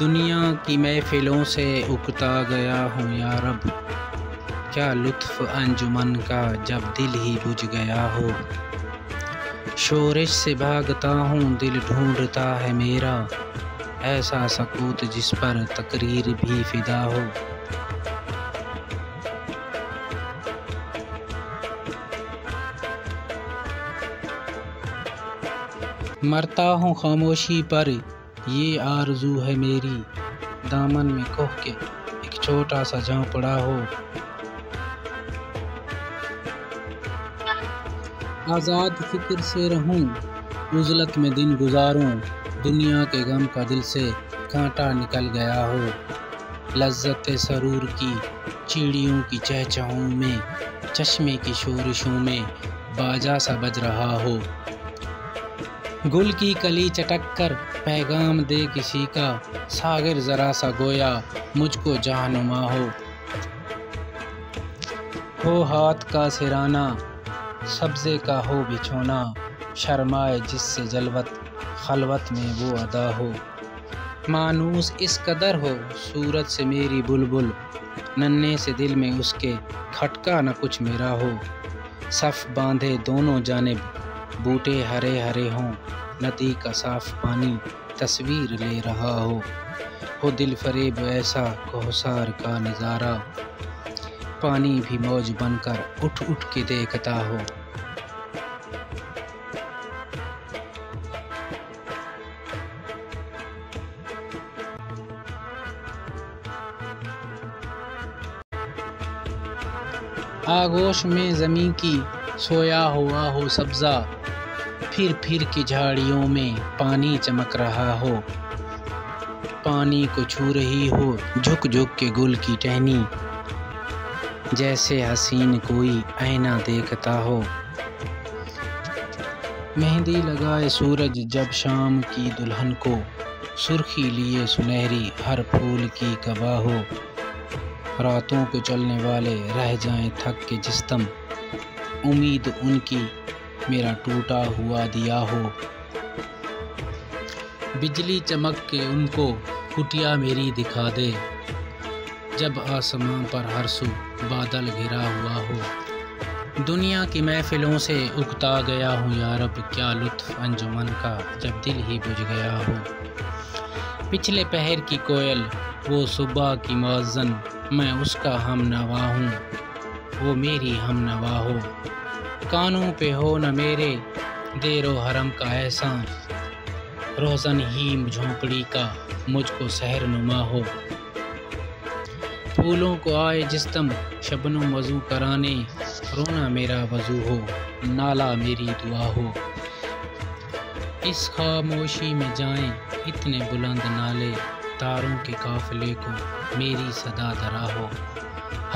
دنیا کی محفلوں سے اکتا گیا ہوں یا رب۔ کیا لطف انجمن کا جب دل ہی بجھ گیا ہو۔ شورش سے بھاگتا ہوں، دل ڈھونڈتا ہے میرا۔ ایسا سکوت جس پر تقریر بھی فدا ہو۔ مرتا ہوں خاموشی پر۔ یہ آرزو ہے میری، دامن میں کوہ کے ایک چھوٹا سا جہاں پڑا ہو۔ آزاد فکر سے رہوں عزلت میں دن گزاروں، دنیا کے غم کا دل سے کانٹا نکل گیا ہو۔ لذت سرور کی چیڑیوں کی چہچہوں میں، چشمے کی شورشوں میں باجا سا بج رہا ہو۔ گل کی کلی چٹک کر پیغام دے کسی کا۔ ساگر ذرا سا گویا، مجھ کو جہنما ہو۔ ہو ہاتھ کا سرانہ، سبزے کا ہو بچھونا۔ شرمائے جس سے جلوت، خلوت میں وہ ادا ہو۔ مانوس اس قدر ہو، صورت سے میری بلبل۔ ننے سے دل میں اس کے کھٹکا نہ کچھ میرا ہو۔ صف باندھے دونوں جانب۔ بوٹے ہرے ہرے ہوں، ندی کا صاف پانی تصویر لے رہا ہو ہو دل فریب ایسا کوہسار کا نظارہ۔ پانی بھی موج بن کر اٹھ اٹھ کے دیکھتا ہو آگوش میں زمین کی سویا ہوا ہو سبزہ، پھر پھر کی جھاڑیوں میں پانی چمک رہا ہو۔ پانی کو چھو رہی ہو جھک جھک کے گل کی ٹہنی۔ جیسے حسین کوئی آئینہ دیکھتا ہو۔ مہندی لگائے سورج جب شام کی دلہن کو۔ سرخی لیے سنہری ہر پھول کی کبا ہو۔ راتوں پہ چلنے والے رہ جائیں تھک کے جستم۔ امید ان کی میرا ٹوٹا ہوا دیا ہو۔ بجلی چمک کے ان کو کٹیا میری دکھا دے۔ جب آسمان پر ہر سو بادل گھرا ہوا ہو۔ دنیا کی محفلوں سے اگتا گیا ہوں یارب کیا لطف انجمن کا جب دل ہی بجھ گیا ہو۔ پچھلے پہر کی کوئل، وہ صبح کی معذن میں اس کا ہم نوا ہوں۔ وہ میری ہم نوا ہو۔ کانوں پہ ہو نہ میرے، دیر و حرم کا احسان۔ روزن ہی جھونپڑی کا مجھ کو سحر نما ہو۔ پھولوں کو آئے جستم شبن و وضو کرانے۔ رونا میرا وضو ہو، نالا میری دعا ہو۔ اس خاموشی میں جائیں اتنے بلند نالے، تاروں کے قافلے کو میری صدا درا ہو۔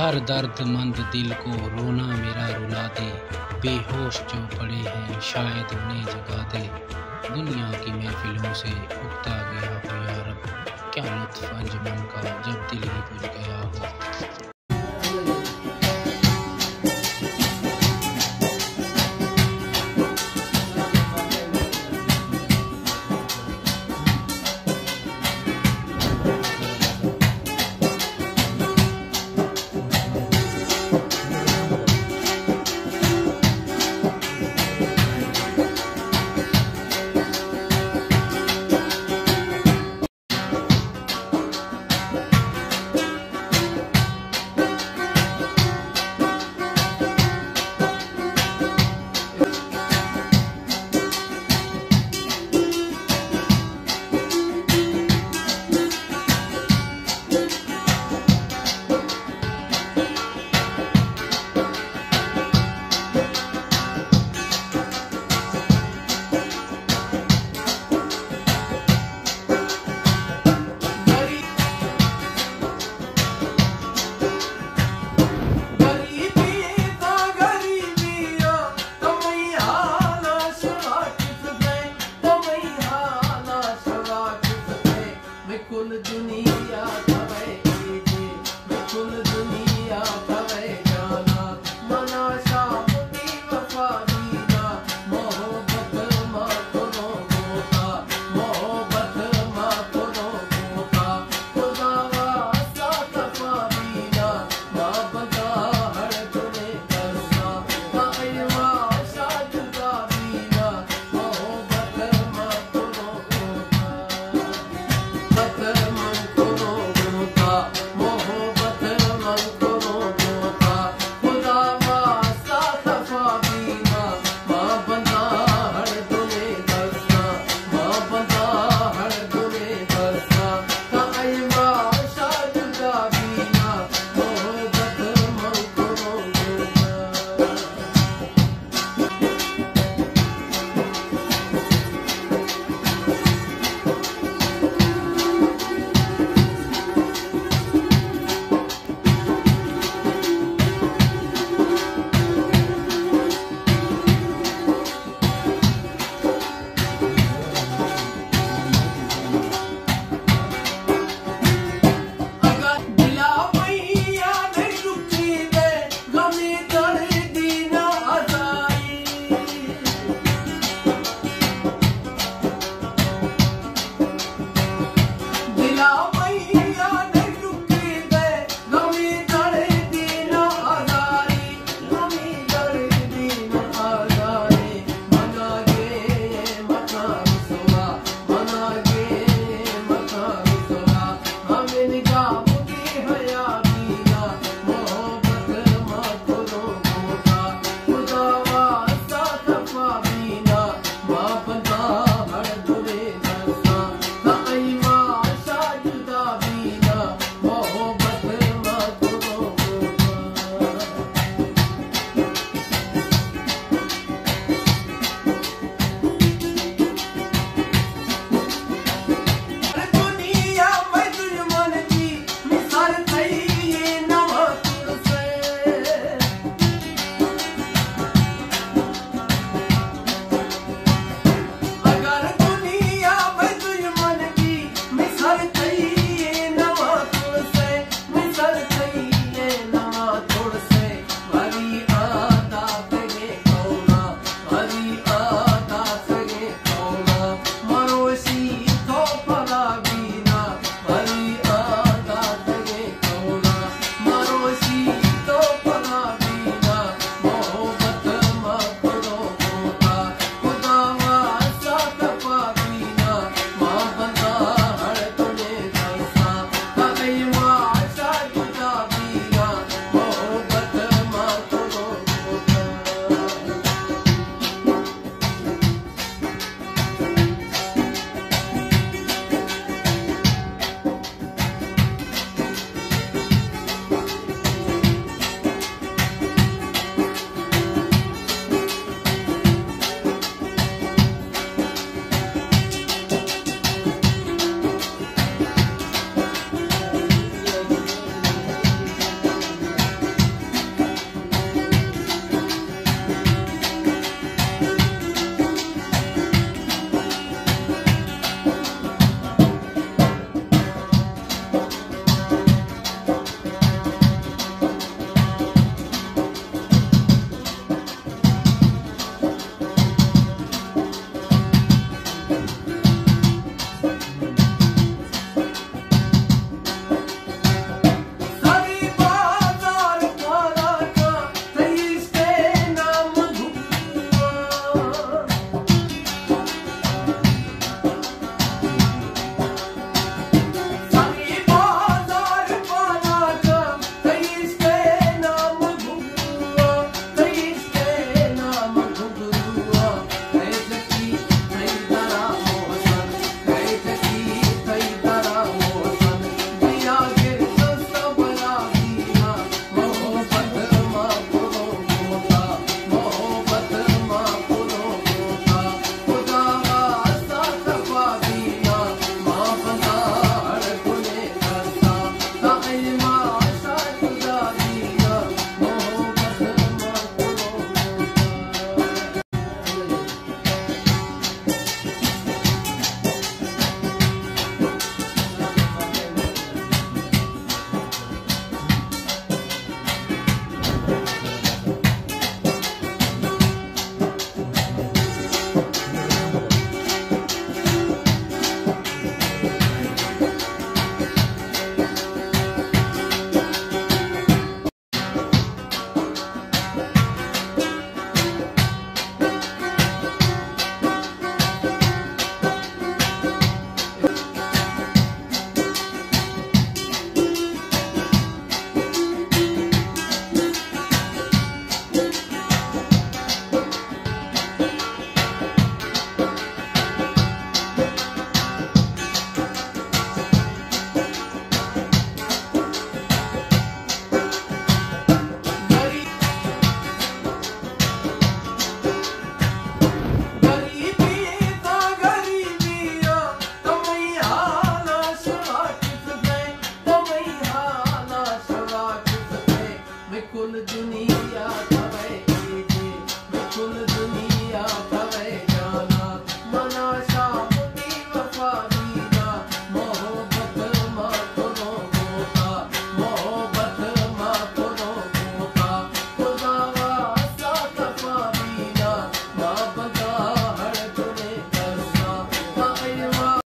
ہر درد مند دل کو رونا میرا رلا دے۔ بے ہوش جو پڑے ہیں شاید انہیں جگا دے۔ دنیا کی محفلوں سے اگتا گیا ہو یا رب۔ کیا لطف انجمن کا جب دل ہی بج گیا ہو۔